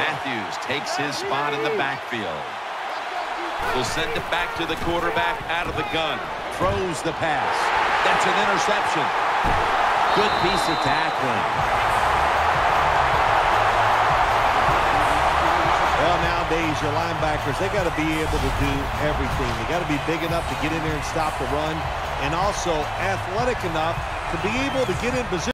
Matthews takes his spot in the backfield. Will send it back to the quarterback out of the gun. Throws the pass. That's an interception. Good piece of tackling. Well, nowadays, your linebackers, they got to be able to do everything. They got to be big enough to get in there and stop the run, and also athletic enough to be able to get in position.